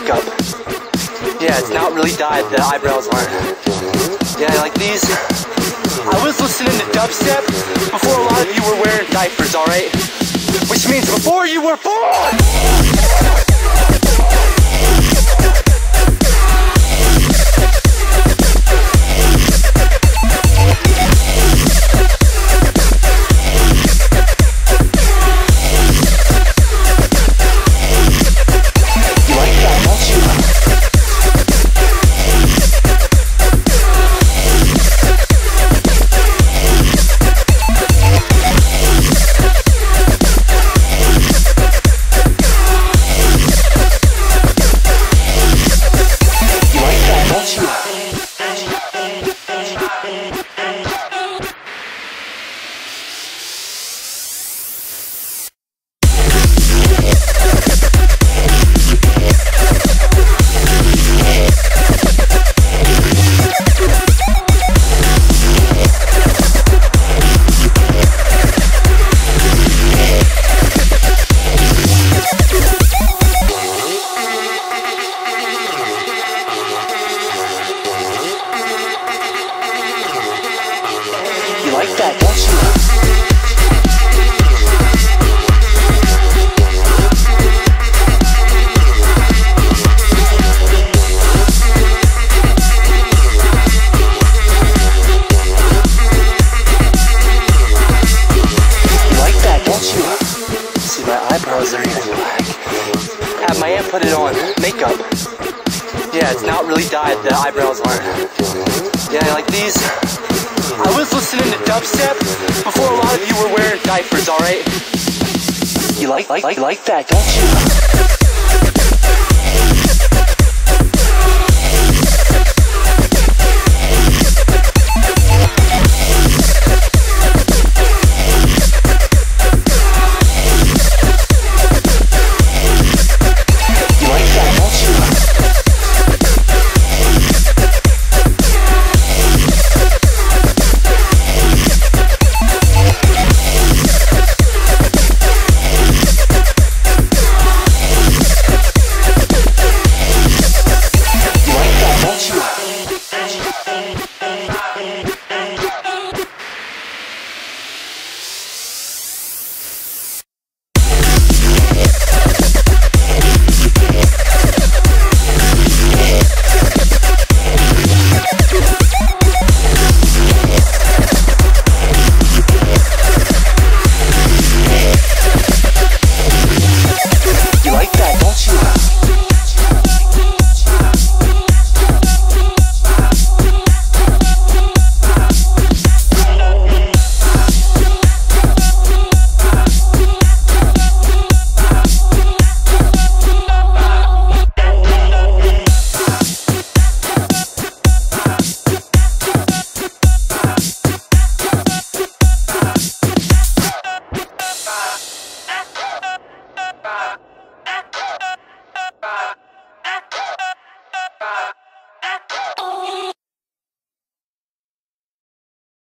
makeup. Yeah, it's not really dyed, the eyebrows aren't. Yeah, like these. I was listening to dubstep before a lot of you were wearing diapers, alright? Which means before you were born! Are even black. Have my aunt put it on. Makeup. Yeah, it's not really dyed. The eyebrows aren't. Yeah, like these. I was listening to dubstep before a lot of you were wearing diapers, alright? You like, like, like, like that, don't you?